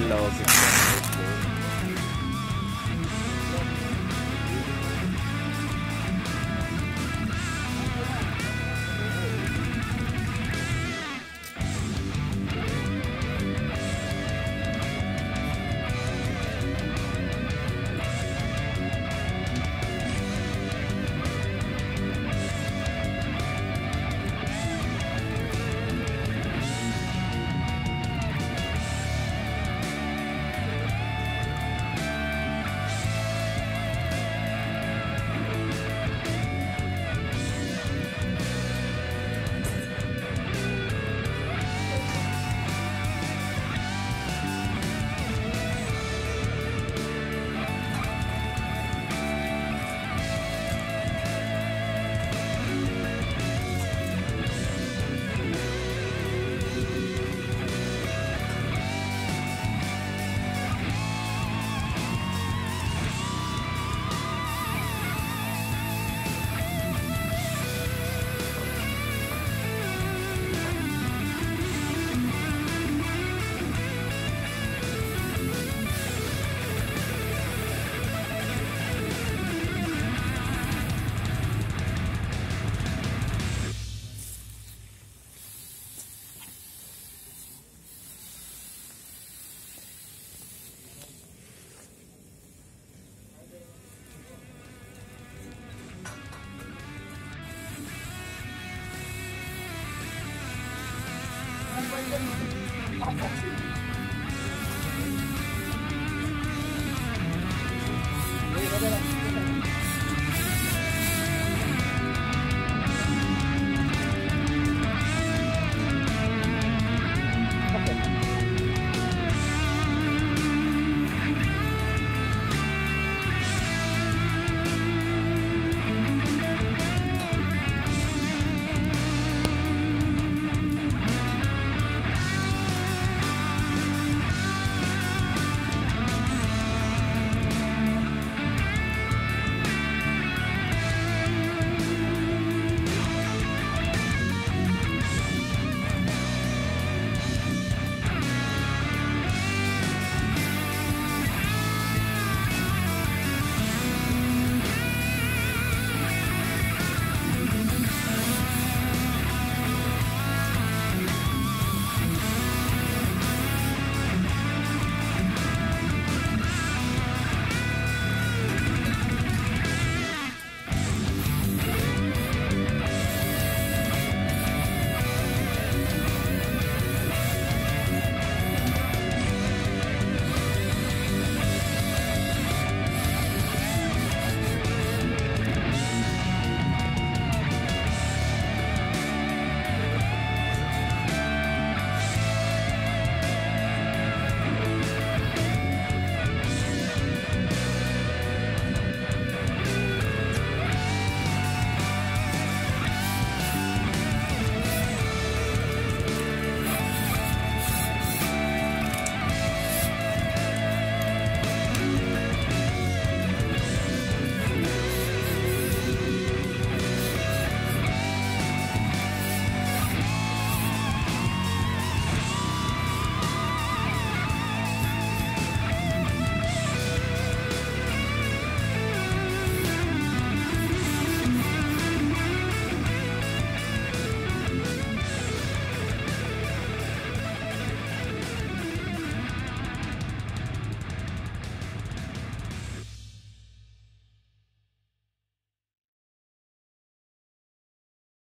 Hello, Tóc xù.